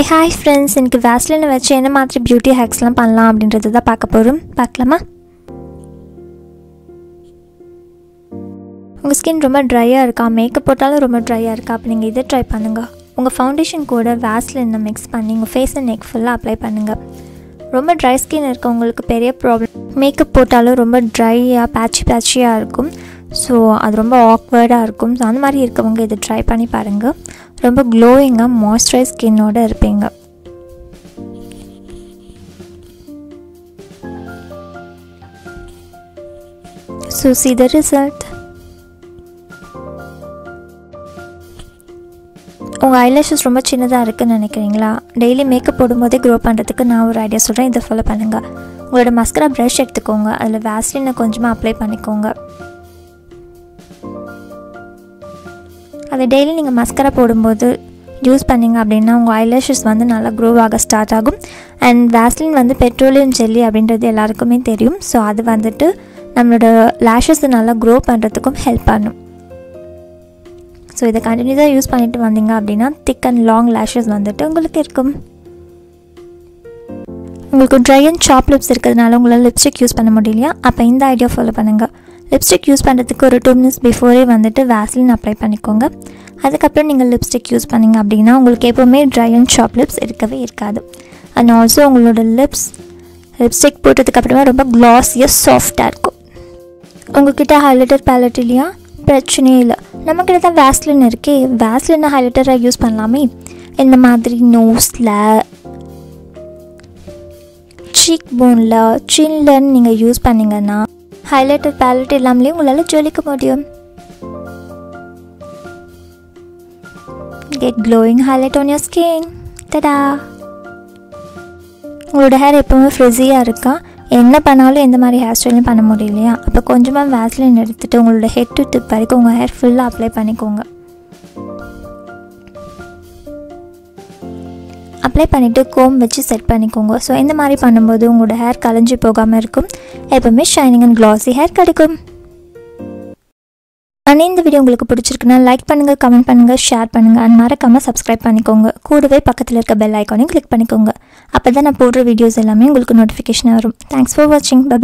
ஏ hi friends எனக்கு வேஸ்லினை வச்சு என்ன மாதிரி பியூட்டி ஹேக்ஸ்லாம் பண்ணலாம் அப்படின்றது தான் பார்க்க போகிறோம் பார்க்கலாமா? உங்கள் ஸ்கின் ரொம்ப ட்ரையாக இருக்கா? மேக்கப் போட்டாலும் ரொம்ப ட்ரையாக இருக்கா? அப்போ நீங்கள் இதை ட்ரை பண்ணுங்கள் உங்கள் ஃபவுண்டேஷன் கூட வேஸ்லினை மிக்ஸ் பண்ணி உங்கள் ஃபேஸ் அண்ட் நெக் ஃபுல்லாக அப்ளை பண்ணுங்கள் ரொம்ப ட்ரை ஸ்கின் இருக்கவங்களுக்கு பெரிய ப்ராப்ளம் மேக்கப் போட்டாலும் ரொம்ப ட்ரையாக பேட்சி பேட்சியாக இருக்கும். ஸோ அது ரொம்ப ஆக்வர்டாக இருக்கும். ஸோ அந்த மாதிரி இருக்கவங்க இதை ட்ரை பண்ணி பாருங்கள் ரொம்ப க்ளோயிங்காக மாய்ஸ்சரைஸ் ஸ்கின்னோடு இருப்பீங்க. ஸோ சி த ரிசல்ட் உங்கள் ஐலேஷஸ் ரொம்ப சின்னதாக இருக்குன்னு நினைக்கிறீங்களா? டெய்லி மேக்கப் போடும்போதே க்ரோ பண்ணுறதுக்கு நான் ஒரு ஐடியா சொல்கிறேன் இதை ஃபாலோ பண்ணுங்கள் உங்களோட மஸ்கரா ப்ரஷ் எடுத்துக்கோங்க. அதில் வேஸ்லினை கொஞ்சமாக அப்ளை பண்ணிக்கோங்க. அதை டெய்லி நீங்கள் மஸ்கரா போடும்போது யூஸ் பண்ணிங்க அப்படின்னா உங்கள் ஐலேஷஸ் வந்து நல்லா க்ரோ ஆக ஸ்டார்ட் ஆகும். அண்ட் வேஸ்லின் வந்து பெட்ரோலியம் ஜெல்லி அப்படின்றது எல்லாருக்குமே தெரியும். ஸோ அது வந்துட்டு நம்மளோட லேஷஸை நல்லா க்ரோ பண்ணுறதுக்கும் ஹெல்ப் பண்ணும். ஸோ இதை கண்டினியூஸாக யூஸ் பண்ணிட்டு வந்தீங்க அப்படின்னா திக் அண்ட் லாங் லேஷஸ் வந்துட்டு உங்களுக்கு இருக்கும். உங்களுக்கு ட்ரை அண்ட் சாப் லிப்ஸ் இருக்கிறதுனால உங்களால் லிப்ஸ்டிக் யூஸ் பண்ண முடியலையா? அப்போ இந்த ஐடியா ஃபாலோ பண்ணுங்கள் லிப்ஸ்டிக் யூஸ் பண்ணுறதுக்கு ஒரு டூ மினிட்ஸ் பிஃபோரே வந்துட்டு வேஸ்லின் அப்ளை பண்ணிக்கோங்க. அதுக்கப்புறம் நீங்கள் லிப்ஸ்டிக் யூஸ் பண்ணிங்க அப்படின்னா உங்களுக்கு எப்போவுமே ட்ரை அண்ட் ஷாப் லிப்ஸ் இருக்கவே இருக்காது. அண்ட் ஆல்சோ உங்களோட லிப்ஸ் லிப்ஸ்டிக் போட்டதுக்கப்புறமா ரொம்ப க்ளாஸியாக சாஃப்டாக இருக்கும். உங்ககிட்ட ஹைலைட்டர் பேலட் இல்லையா? பிரச்சனையே இல்லை. நம்மக்கிட்ட தான் வேஸ்லின் இருக்கே. வேஸ்லினை ஹைலைட்டராக யூஸ் பண்ணலாமே. இந்த மாதிரி நோஸில் சீக் போனில் சின்லன்னு நீங்கள் யூஸ் பண்ணிங்கன்னா ஹைலைட்டர் பேலட் இல்லாமலே உங்களால் ஜொலிக்க முடியும். Get glowing highlight on your skin tada உங்களோட ஹேர் எப்போவுமே ஃப்ரிஸியாக இருக்கா? என்ன பண்ணாலும் எந்த மாதிரி ஹேர் ஸ்டைலும் பண்ண முடியலையா? அப்போ கொஞ்சமாக வேஸ்லின் எடுத்துகிட்டு உங்களோட ஹெட் டு டிப் வரைக்கும் உங்கள் ஹேர் ஃபுல்லாக அப்ளை பண்ணிக்கோங்க. அப்ளை பண்ணிவிட்டு கோம் வச்சு செட் பண்ணிக்கோங்க. ஸோ இந்த மாதிரி பண்ணும்போது உங்களோட ஹேர் கலைஞ்சி போகாமல் இருக்கும். எப்போவுமே ஷைனிங் அண்ட் க்ளாஸி ஹேர் கிடைக்கும். ஆனால் இந்த வீடியோ உங்களுக்கு பிடிச்சிருக்குன்னா லைக் பண்ணுங்கள் கமெண்ட் பண்ணுங்கள் ஷேர் பண்ணுங்கள் அண்ட் மறக்காமல் சப்ஸ்கிரைப் பண்ணிக்கோங்க. கூடவே பக்கத்தில் இருக்க பெல் ஐக்கானையும் கிளிக் பண்ணிக்கோங்க. அப்போ தான் நான் போடுற வீடியோஸ் எல்லாமே உங்களுக்கு நோட்டிஃபிகேஷன் வரும். தேங்க்ஸ் ஃபார் வாட்சிங் பை